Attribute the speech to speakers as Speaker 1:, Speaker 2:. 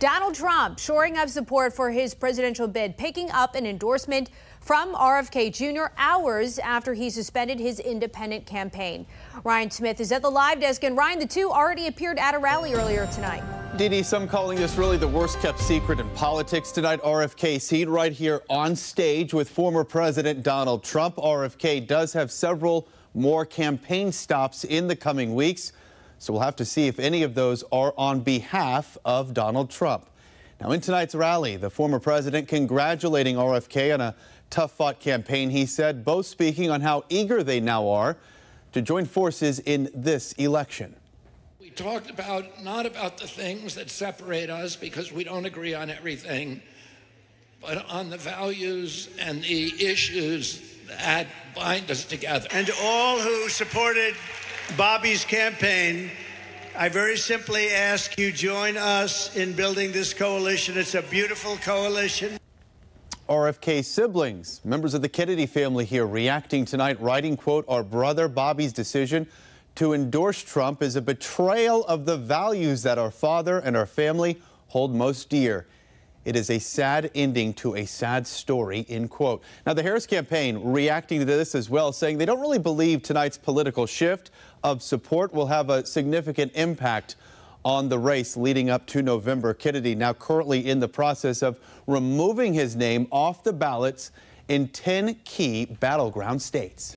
Speaker 1: Donald Trump shoring up support for his presidential bid, picking up an endorsement from RFK Jr. hours after he suspended his independent campaign. Ryan Smith is at the live desk, and Ryan, the two already appeared at a rally earlier tonight.
Speaker 2: Didi, some calling this really the worst kept secret in politics tonight. RFK seen right here on stage with former President Donald Trump. RFK does have several more campaign stops in the coming weeks. So we'll have to see if any of those are on behalf of Donald Trump. Now, in tonight's rally, the former president congratulating RFK on a tough fought campaign, he said, both speaking on how eager they now are to join forces in this election.
Speaker 3: We talked about not about the things that separate us because we don't agree on everything, but on the values and the issues that bind us together.
Speaker 4: And all who supported Bobby's campaign, I very simply ask you join us in building this coalition. It's a beautiful coalition.
Speaker 2: RFK siblings, members of the Kennedy family here reacting tonight, writing, quote, our brother Bobby's decision to endorse Trump is a betrayal of the values that our father and our family hold most dear. It is a sad ending to a sad story, end quote. Now, the Harris campaign reacting to this as well, saying they don't really believe tonight's political shift of support will have a significant impact on the race leading up to November. Kennedy now currently in the process of removing his name off the ballots in 10 key battleground states.